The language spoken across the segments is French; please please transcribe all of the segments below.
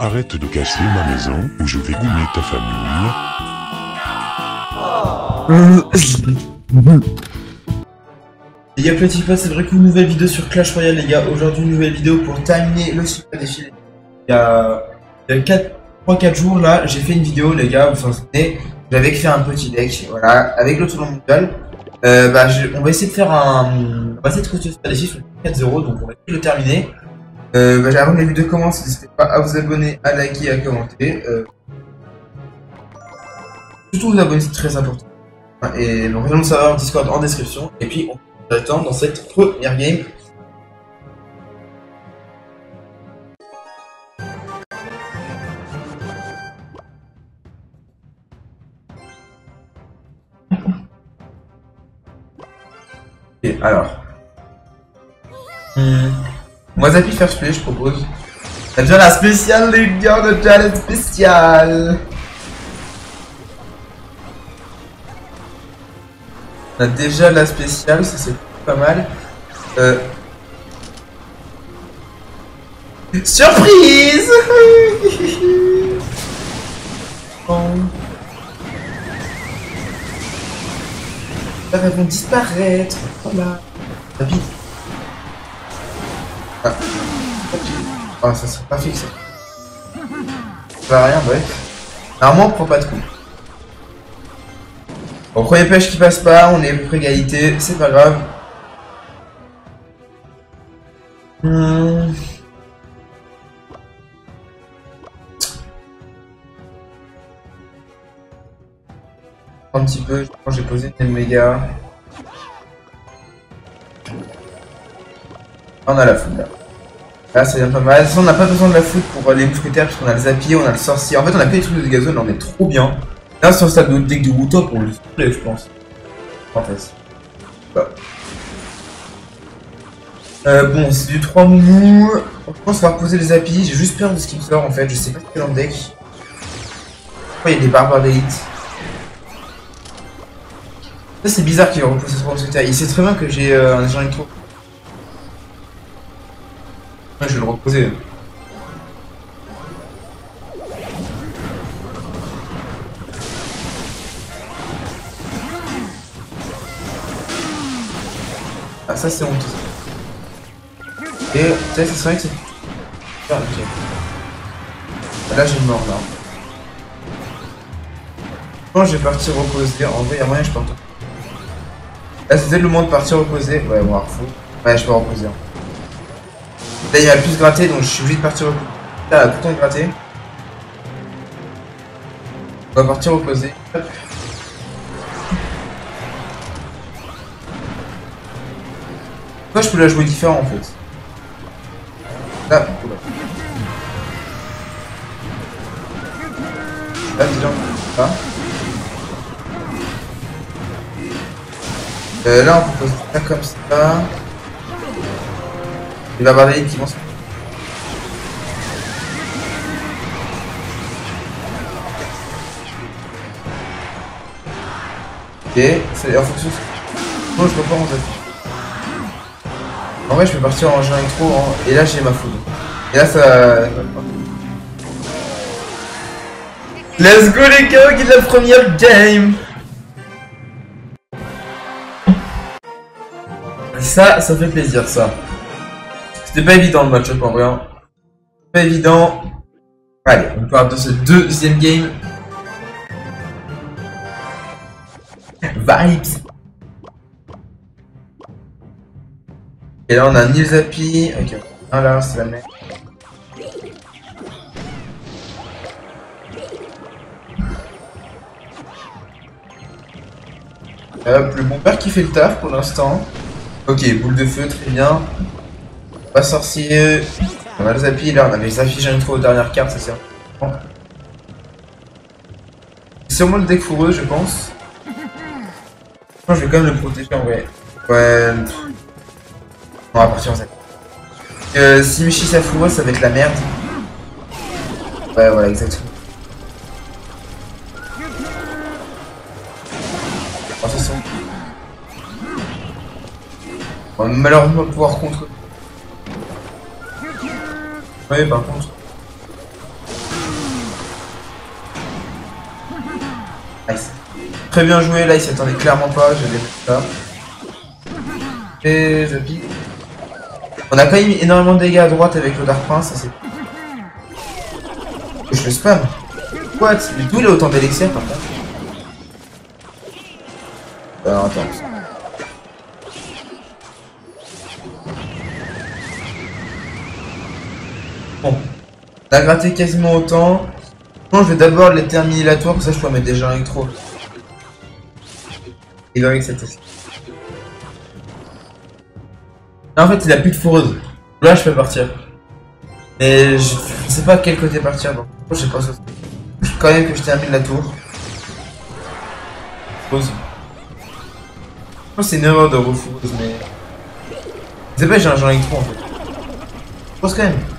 Arrête de casser ma maison ou je vais goumer ta famille. Les gars, petit pas, c'est vrai qu'une nouvelle vidéo sur Clash Royale, les gars. Aujourd'hui, une nouvelle vidéo pour terminer le super défi. Il y a, a 3-4 jours, là, j'ai fait une vidéo, les gars, vous vous souvenez. J'avais fait un petit deck, voilà, avec le tournoi mondial. Euh, bah, on va essayer de faire un. On va essayer de continuer super défi sur le 4-0, donc on va essayer de le terminer. Euh, bah, avant que la vidéo commence, n'hésitez pas à vous abonner, à liker, à commenter. Euh, surtout vous abonner, c'est très important. Et le rejoindre le serveur Discord en description. Et puis, on Directement dans cette première game. Et alors. Hmm. Va zapper first play, je propose. A déjà la spéciale, les gars, déjà la spéciale. On a déjà la spéciale, ça c'est pas mal. Euh... Surprise Bon. Elles vont disparaître. Voilà. Vie. Ah. Ah, ça serait pas fixe. Ça va rien, bref. Normalement, on prend pas de coup. Bon, premier pêche qui passe pas, on est à peu près égalité, c'est pas grave. Hmm. Un petit peu, je crois que j'ai posé une méga. On a la foudre là. Là, ça vient pas mal. On n'a pas besoin de la foudre pour les mousquetaires, parce qu'on a le zapier, on a le sorcier. En fait, on a que des trucs de gazon, on est trop bien. Là, sur le stade de deck de Wootop, on le fait, je pense. Fantastique. Bah. Bon, c'est du 3 moumou. Je pense va reposer les appuis. J'ai juste peur de ce qui sort en fait. Je sais pas ce qu'il y a dans le deck. Pourquoi il y a des barbares d'élite Ça, c'est bizarre qu'il va reposer ce mousquetaire. Il sait très bien que j'ai euh, un agent trop. Ouais, je vais le reposer. Ah, ça c'est honteux. Et peut-être c'est vrai que c'est. Ah. Là j'ai mort là. Je pense que je vais partir reposer. En vrai, il y a moyen que je parte. Là peut-être le moment de partir reposer. Ouais, bon, fou. Ouais, je peux reposer. Là il m'a plus gratté donc je suis obligé de partir reposer. Là, a tout temps gratté. On va partir reposer. Hop. Moi je peux la jouer différent en fait? Là, oula. Là déjà, là. Euh, là on peut poser ça comme ça. Il va avoir des qui. Ok, c'est en fonction. Moi je peux pas en affiche. En vrai, je peux partir en jeu intro hein, et là j'ai ma foudre. Et là ça. Let's go les gars, on gagne la première game! Ça, ça fait plaisir ça. C'était pas évident le match-up en vrai. hein. Pas évident. Allez, on part de ce deuxième game. Vibes! Et là on a Nil Zapi. Ok. Ah là, c'est la même. Hop, le bon père qui fait le taf pour l'instant. Ok, boule de feu, très bien. Pas sorcier. On a le Zapi, là on avait les affiches intro aux dernières cartes, ça sert. C'est sûrement le deck fourreux, je pense. Je vais quand même le protéger en vrai. Ouais. On va partir en Zapi. Euh, si Michi fourreux, ça va être la merde. Ouais, voilà, exactement. On va malheureusement pouvoir contre par contre. Nice. Très bien joué, là il s'y attendait clairement pas, j'avais pas. Et je pique. On a quand même énormément de dégâts à droite avec le Dark Prince. Je le spam What? D'où il a autant d'élixir par contre? Alors attends. A gratté quasiment autant. Bon, je vais d'abord les terminer la tour, comme ça je peux mettre des gens électro. Il va avec cette En fait, il a plus de fourreuse. Là, je peux partir. Mais je, sais pas à quel côté partir, je sais pas quand même que je termine la tour. Je pense que c'est une erreur de refourreuse, mais... Je sais pas, j'ai un genre électro en fait. Pense quand même.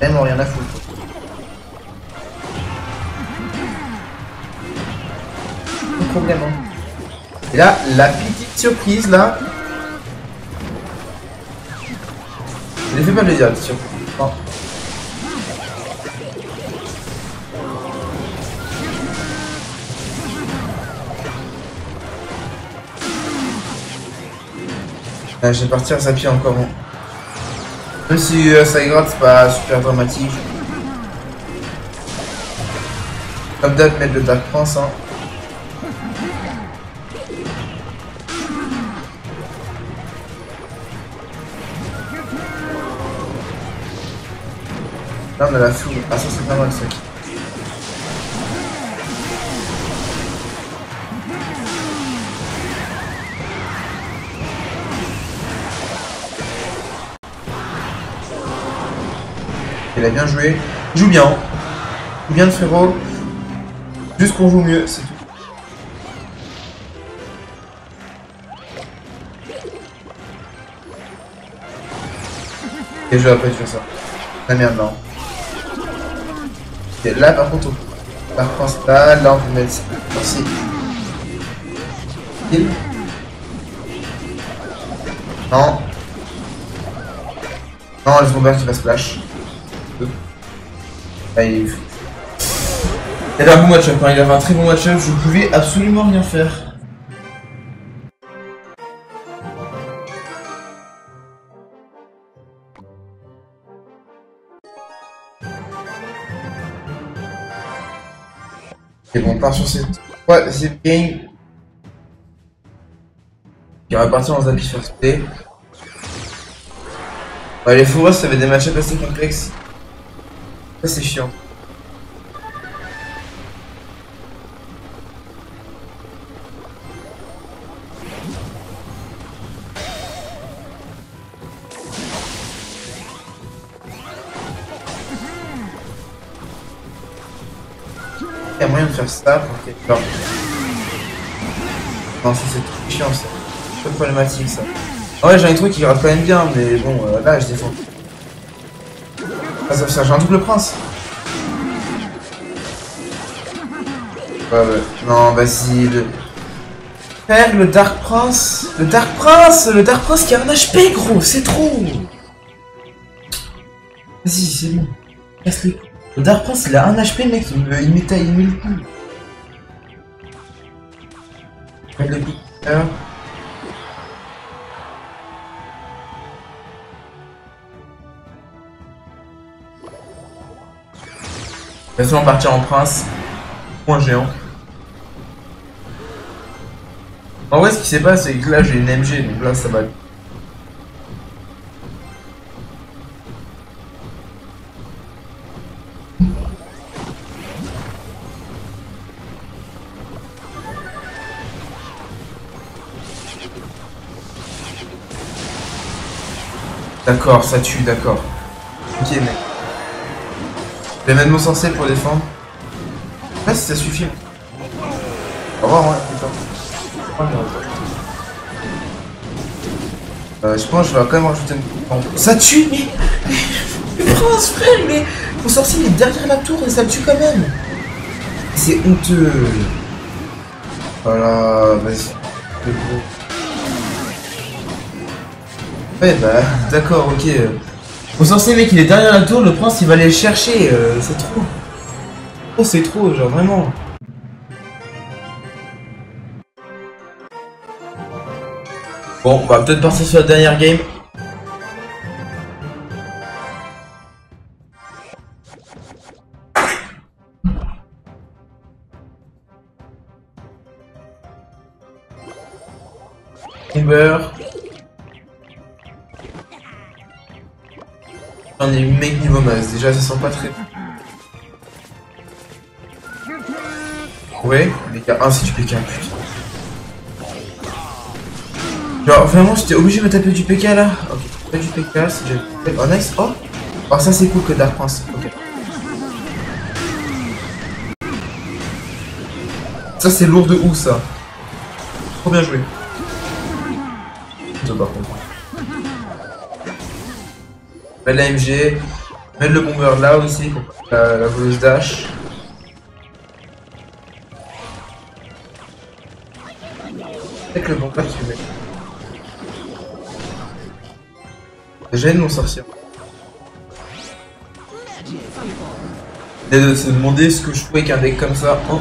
Même rien à foutre. Pas. Et là, la petite surprise là. Je les fais pas plaisir, la surprise. Je vais partir à pied encore. hein. Même si euh, ça c'est pas super dramatique. Comme d'hab, mettre le Dark Prince. Hein. Là, on a la foule. Ah, ça, c'est pas mal, ça. Il a bien joué. Il joue bien. Il joue bien le frérot. Juste qu'on joue mieux, c'est tout. Et je vais après faire ça. La merde, non. Ok, là par contre, on... la France là, là on peut mettre ça. Merci. Kill. Non. Non, le bomber qui va splash. Ah, il avait un bon match-up, hein. il avait un très bon match-up, je pouvais absolument rien faire. Et bon, on part sur cette troisième game. Qui va partir dans un first. Ouais, les Fouras, ça avait des match-ups assez complexes. Ça, c'est chiant. Il y a moyen de faire ça pour. Non, ça c'est chiant ça. C'est problématique ça. Ah ouais, j'ai un truc qui gratte quand même bien, mais bon, euh, là je défends. Ah, ça, ça j'ai un double prince. Non, vas-y. Le... Frère, le Dark Prince. Le Dark Prince Le Dark Prince qui a un HP, gros, c'est trop. Vas-y, c'est bon. Couilles. Le Dark Prince, il a un HP, mec, il me, il met, il met le coup. Le coup. Laisse-moi partir en prince. Point géant. En vrai, ce qui s'est passé, c'est que là, j'ai une MG, donc là, ça va. D'accord, ça tue, d'accord. Ok, mec. Je vais mettre mon sensei pour défendre. Ah, si ça suffit. Au revoir, ouais, putain. Euh, je pense que je vais quand même rajouter une. Ça tue, mais. Mais prince, frère, mais. Mon sorcier il est derrière la tour et ça le tue quand même. C'est honteux. Voilà, vas-y. Ouais, bah, d'accord, ok. On s'en sait mec il est derrière la tour, le prince il va aller le chercher, euh, c'est trop. Oh c'est trop, genre vraiment. Bon, on va peut-être partir sur la dernière game. Timber. J'en ai eu mec niveau max, déjà ça sent pas très... Ouais, mais il y a un si PK, putain. Genre vraiment j'étais obligé de me taper du PK là Ok, pas du PK, si j'ai... Oh nice, oh Oh ça c'est cool que Dark Prince, ok. Ça c'est lourd de ouf ça. Trop bien joué. Ça par. Mettre la MG, mettre le bomber là aussi pour la, la voleuse dash. Avec le bomber tu mets. Gêne mon sorcier. Et de se demander ce que je fais avec un deck comme ça. Oh.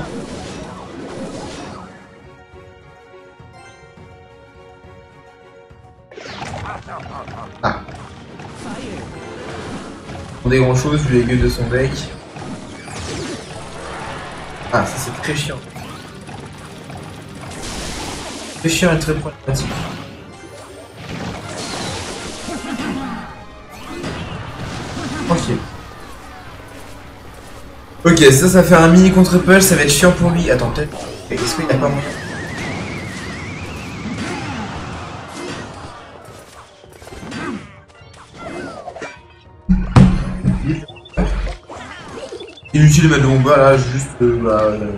Des grand chose vu les gueules de son deck. Ah, ça c'est très chiant. Très chiant et très problématique. Tranquille. Ok, ça, ça fait un mini contre-push, ça va être chiant pour lui. Attends, peut-être. Est-ce qu'il n'a pas moyen Inutile de mettre le là, juste. Euh, bah, euh...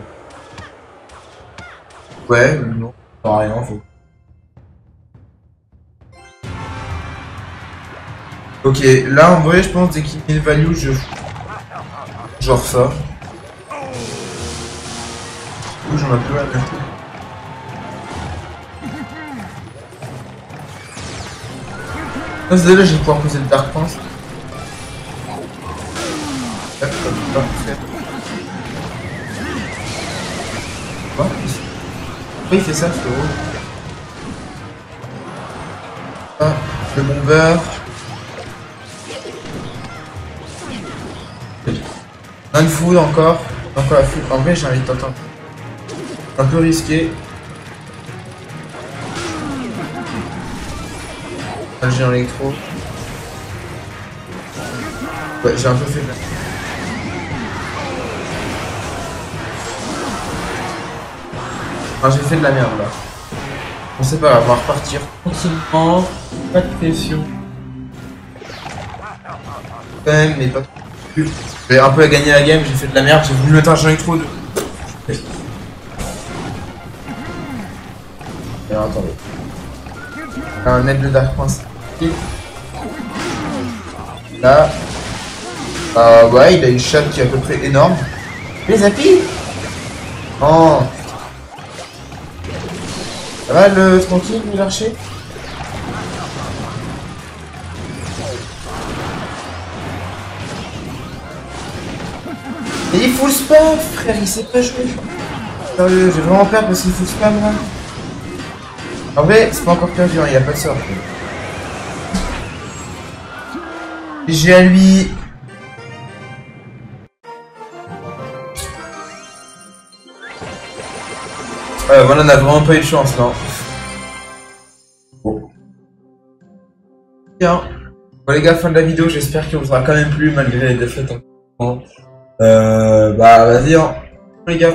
Ouais, non, pas rien en fait. Ok, là en vrai, je pense dès qu'il met le value, je. Genre ça. Du j'en ai plus rien à. Là, c'est là, je vais pouvoir poser le Dark Prince. Pourquoi il fait ça, frérot Ah, le bomber. Un de food encore. Encore la food. En vrai, j'ai envie de t'entendre. Un peu risqué. Un géant électro. Ouais, j'ai un peu fait Ah, j'ai fait de la merde là. On sait pas, on va repartir tranquillement. Pas de pression. Quand même, mais pas trop. J'ai un peu à gagner la game, j'ai fait de la merde, j'ai voulu mettre un géant électro de... Alors attendez. Un net de Dark Prince. Là. Euh, ouais, il a une chatte qui est à peu près énorme. Les appuis Oh Ça va le tranquille, l'archer Et il full spam, frère, il sait pas jouer. Sérieux, j'ai vraiment peur parce qu'il full spam là. En vrai, c'est pas encore perdu, hein, il a pas de sort. J'ai à lui. Ouais, voilà, on a vraiment pas eu de chance, non. Bien. Bon les gars, fin de la vidéo, j'espère qu'elle vous aura quand même plu malgré les défaites. Euh, bah vas-y, hein. les gars.